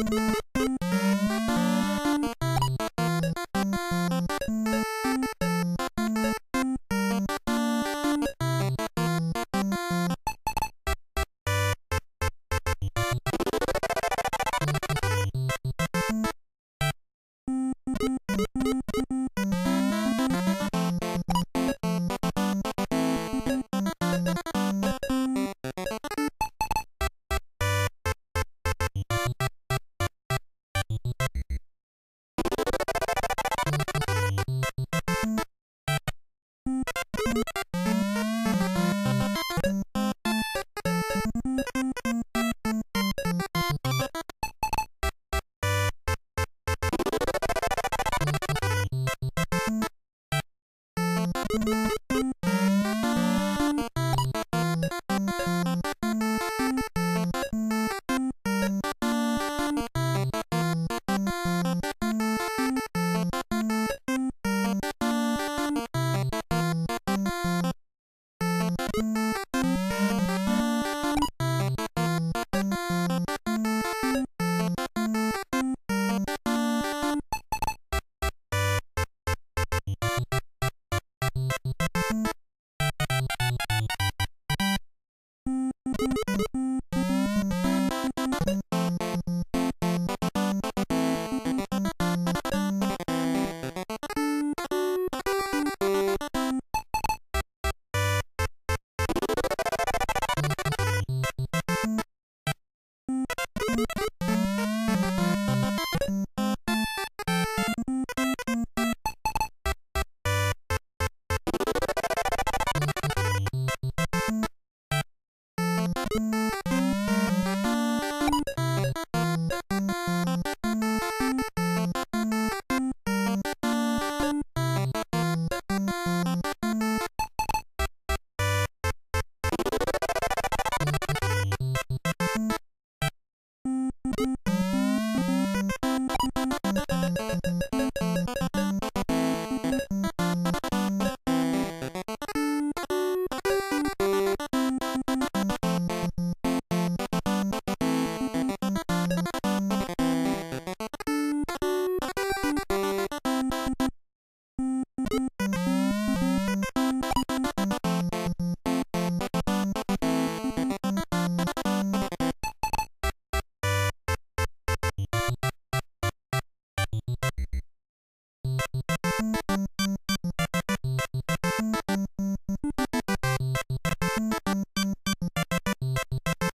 you you you.